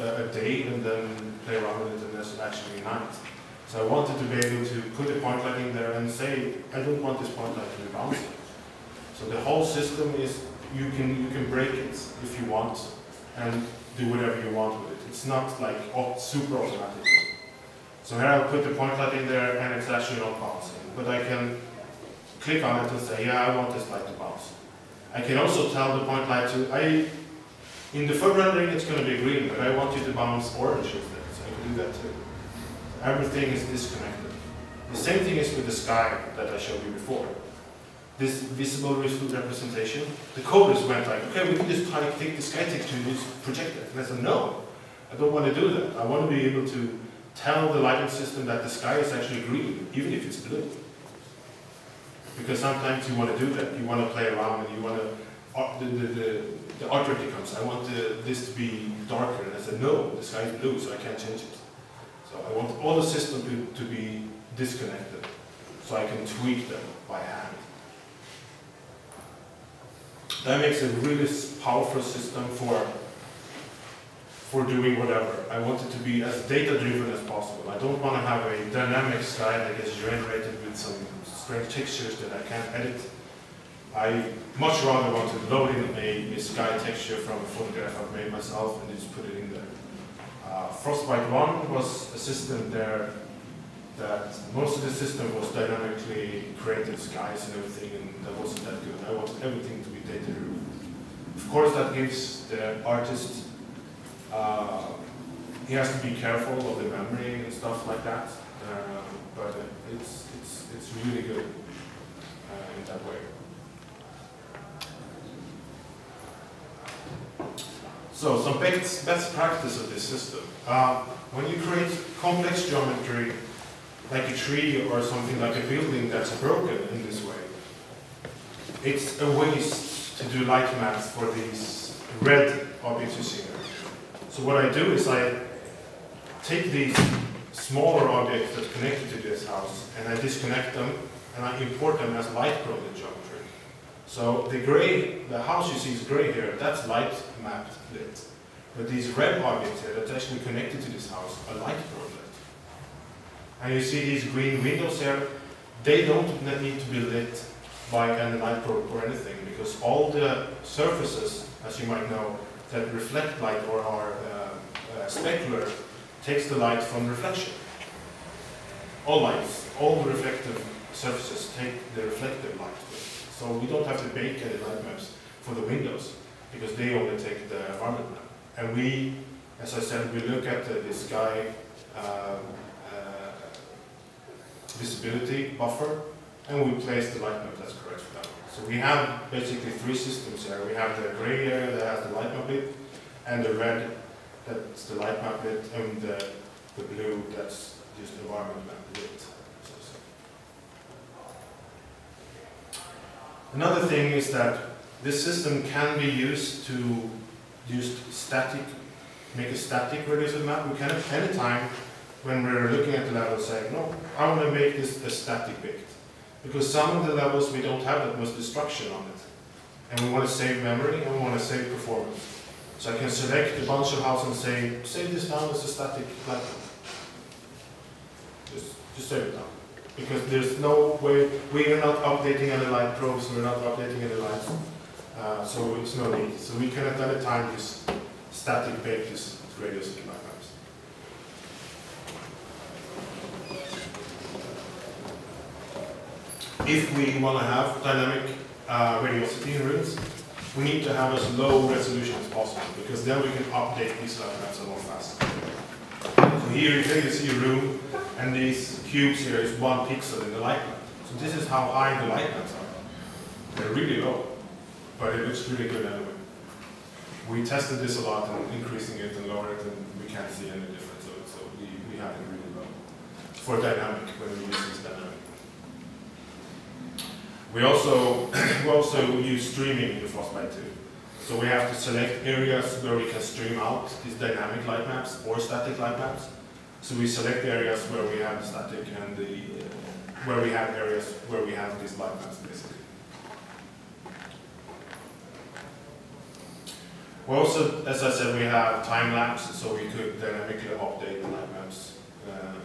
a, day and then play around with it and there's actually night. So I wanted to be able to put a point light in there and say, I don't want this point light to be bouncing. So the whole system is, you can, you can break it if you want and do whatever you want with it. It's not like oh, super automatic. So here I'll put the point light in there and it's actually not bouncing. But I can click on it and say, yeah, I want this light to bounce. I can also tell the point light to, I, in the FUG rendering it's going to be green, but I want you to bounce orange instead, so I can do that too. Everything is disconnected. The same thing is with the sky that I showed you before. This visible representation, the coders went like, okay, we can just try to take the sky texture and just project it. And I said, no, I don't want to do that. I want to be able to tell the lighting system that the sky is actually green, even if it's blue. Because sometimes you want to do that. You want to play around and you want to, the, the, the, the art comes, I want the, this to be darker. And I said, no, the sky is blue, so I can't change it. So I want all the system to, to be disconnected, so I can tweak them by hand. That makes a really powerful system for for doing whatever. I want it to be as data-driven as possible. I don't want to have a dynamic sky that gets generated with some strange textures that I can't edit. I much rather want to load in a, sky texture from a photograph I've made myself and just put it in there. Uh, Frostbite 1 was a system there that most of the system was dynamically created skies and everything, and that wasn't that good. I want everything to be data-driven. Of course, that gives the artist uh, he has to be careful of the memory and stuff like that, uh, but it's, it's, it's really good uh, in that way. So some best, practice of this system. Uh, when you create complex geometry, like a tree or something like a building that's broken in this way, it's a waste to do light maps for these red objects you see there. So what I do is I take these smaller objects that connected to this house and I disconnect them and I import them as light coded geometry. So the gray, the house you see is gray here, that's light mapped lit. But these red objects here that's actually connected to this house are light lit. And you see these green windows here, they don't need to be lit by any light probe or anything because all the surfaces, as you might know, that reflect light or are uh, uh, specular takes the light from reflection. All lights, all the reflective surfaces take the reflective light. So we don't have to bake any light maps for the windows because they only take the environment map. And we, as I said, we look at the, sky um, uh, visibility buffer and we place the light map that's correct for that. So we have basically three systems here. We have the gray area that has the light map bit, and the red that's the light map bit, and the, the blue that's just the environment map bit. Another thing is that this system can be used to use static, make a static reducer map. We can at any time when we're looking at the level say, no, I want to make this a static bit because some of the levels we don't have that much destruction on it. And we want to save memory and we want to save performance. So I can select a bunch of houses and say, save this down as a static platform. Just, just save it down. Because there's no way, we are not updating any light probes, we're not updating any lights. Uh, so it's no need. So we can at any time just static bake this radiosity light maps. if we want to have dynamic uh, radiosity rooms, we need to have as low resolution as possible because then we can update these maps a lot faster. So here you can see a room and these cubes here is one pixel in the light map. So this is how high the light maps are. They're really low, but it looks really good anyway. We tested this a lot and increasing it and lowering it and we can't see any difference. So, so we, we have it really low. For dynamic, when we use this dynamic. We also, we also use streaming in the Frostbite 2. So we have to select areas where we can stream out these dynamic light maps or static light maps. So we select areas where we have static and the, uh, where we have areas where we have these light maps basically. We also, as I said, we have time lapse, so we could dynamically update the light maps. Um,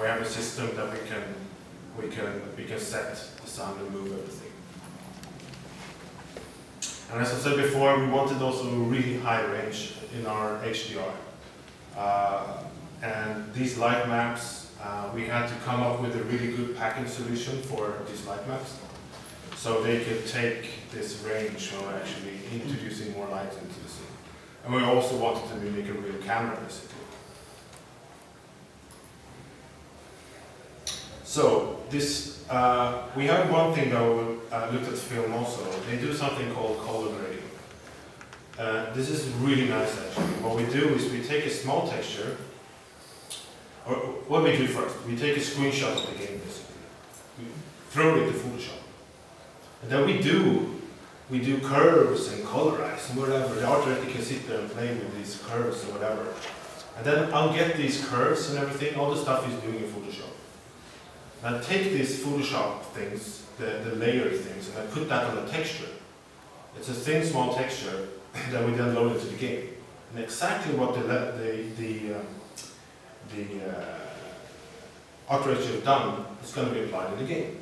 we have a system that we can we can we can set the sound and move everything. And as I said before, we wanted also a really high range in our HDR. Uh, and these light maps, uh, we had to come up with a really good packing solution for these light maps. So they could take this range of actually introducing more light into the scene. And we also wanted to mimic a real camera, basically. So this, uh, we have one thing though, uh, looked at film also. They do something called color grading. Uh, this is really nice actually. What we do is we take a small texture, what we do first, we take a screenshot of the game basically. We throw it into Photoshop. And then we do, we do curves and colorize and whatever. The art director can sit there and play with these curves or whatever. And then I'll get these curves and everything, all the stuff he's doing in Photoshop. And I take these Photoshop things, the, the layer things, and I put that on the texture. It's a thin, small texture that we then load into the game. And exactly what the, the, the, um, the uh, have done is going to be applied in the game.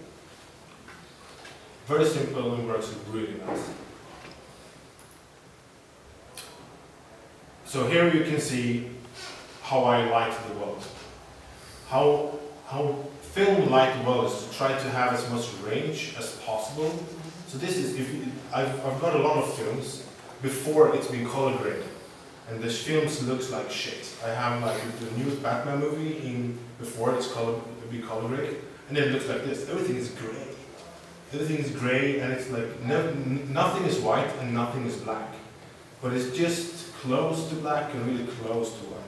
Very simple and works really nice. So here you can see how I light the world. How, how film light world is to try to have as much range as possible. So this is, if you, I've, I've got a lot of films before it's been color graded. And the films looks like shit. I have like the newest Batman movie in before it's color be color graded, and it looks like this. Everything is gray. Everything is gray, and it's like no, nothing is white and nothing is black, but it's just close to black and really close to white.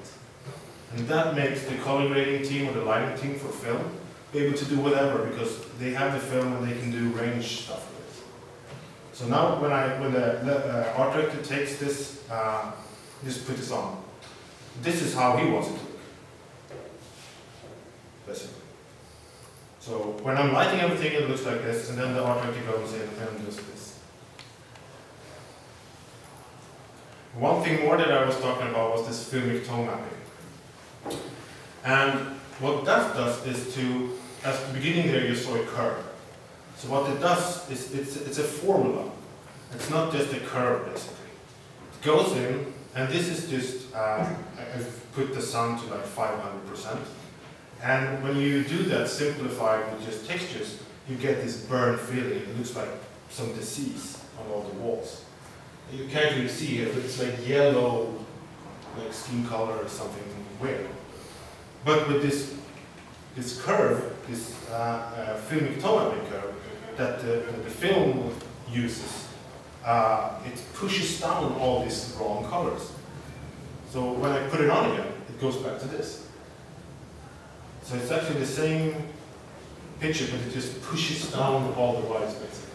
And that makes the color grading team or the lighting team for film able to do whatever because they have the film and they can do range stuff with it. So now when I when the uh, art director takes this, uh, just put this on. This is how he wants it to look, basically. So when I'm lighting everything, it looks like this, and then the art director goes in and does this. One thing more that I was talking about was this filmic tone mapping. And what that does is to, at the beginning there you saw a curve. So what it does is it's, it's a formula. It's not just a curve basically. It goes in, and this is just, uh, I've put the sun to like 500%. And when you do that simplified with just textures, you get this burn feeling. It looks like some disease on all the walls. You can't really see it, but it's like yellow, like skin color or something weird. But with this this curve, this uh, uh, filmic tone curve that the, the, film uses, uh, it pushes down all these wrong colors. So when I put it on again, it goes back to this. So it's actually the same picture, but it just pushes down all the whites basically.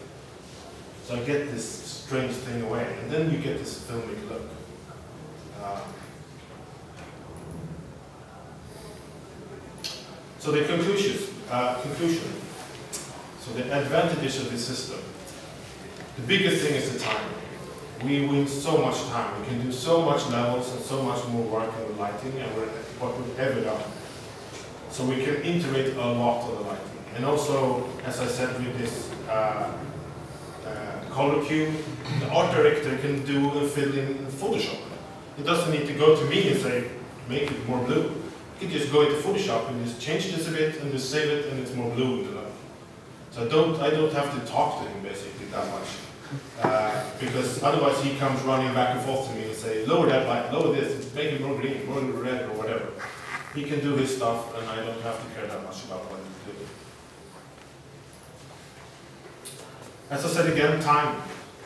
So I get this strange thing away, and then you get this filmic look. Uh, so the conclusions, uh, conclusion. So the advantages of this system. The biggest thing is the time. We win so much time. We can do so much levels and so much more work in the lighting and what we've ever done. So we can iterate a lot of the lighting. And also, as I said with this uh, uh, color cube, the art director can do a fill in Photoshop. It doesn't need to go to me and say, make it more blue. You can just go into Photoshop and just change this a bit and just save it and it's more blue in the light. So I don't, I don't have to talk to him basically that much. Uh, because otherwise he comes running back and forth to me and say, lower that light, lower this, make it more green, more red or whatever. He can do his stuff and I don't have to care that much about what he's doing. As I said again, time.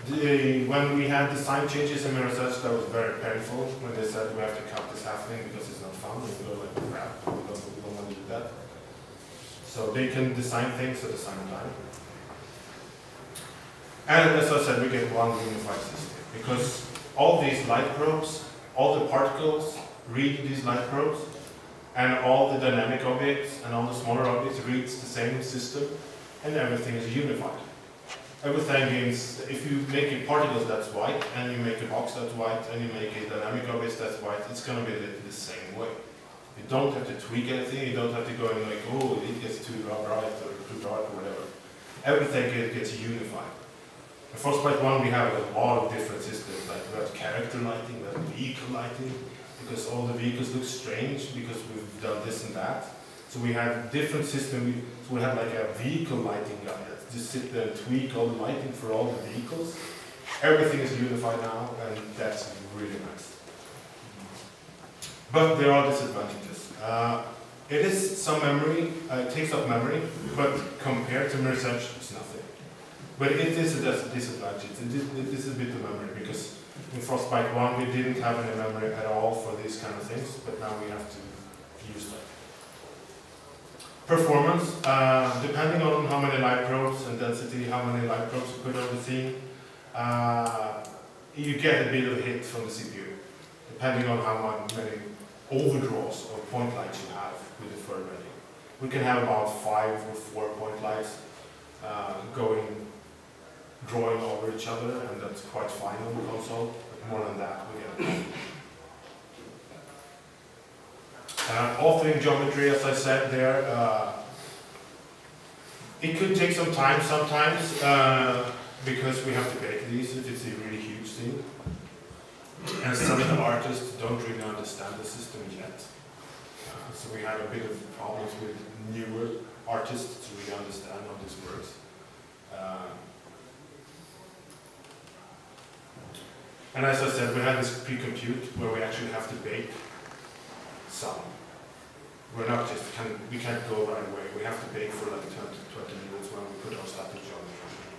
The, when we had the design changes in Edge, that was very painful when they said we have to cut this half thing because it's not fun. We go like crap. We don't, we don't want to do that. So they can design things at the same time. And as I said, we get one unified system because all these light probes, all the particles read these light probes, and all the dynamic objects and all the smaller objects reads the same system, and everything is unified. everything is, if you make a particles that's white, and you make a box that's white, and you make a dynamic object that's white, it's gonna be the, the same way. You don't have to tweak anything, you don't have to go and like, oh, it gets too bright or too dark or whatever. Everything get- gets unified. In Frostbite 1 we have a lot of different systems, like we have character lighting, we have vehicle lighting, because all the vehicles look strange because we've done this and that. So we have different systems, so we have like a vehicle lighting guy that just sit there and tweak all the lighting for all the vehicles. Everything is unified now and that's really nice. But there are disadvantages. Uh, it is some memory, uh, it takes up memory, but compared to Mirror's Edge, it's nothing. But it is a disadvantage, it is, a bit of memory, because in Frostbite 1 we didn't have any memory at all for these kind of things, but now we have to use that. Performance, uh, depending on how many light probes and density, how many light probes you put on the scene, uh, you get a bit of hit from the CPU, depending on how overdraws or point lights you have with the third menu. We can have about five or four point lights uh, going, drawing over each other, and that's quite fine on the console. But more than that, we get. Uh, authoring geometry, as I said there, uh, it could take some time sometimes uh, because we have to bake these if it's a really huge thing. And some of the artists don't really understand the system yet. Uh, so we have a bit of problems with newer artists to really understand how this works. Uh, and as I said, we have this pre-compute where we actually have to bake some. We're not just, can, we can't go right away. We have to bake for like 10 to 20 minutes when we put our static geometry.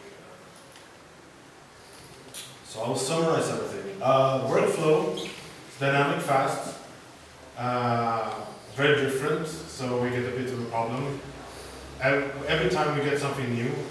So I'll summarize everything. Uh, workflow, dynamic fast, uh, very different, so we get a bit of a problem. Ev- Every time we get something new,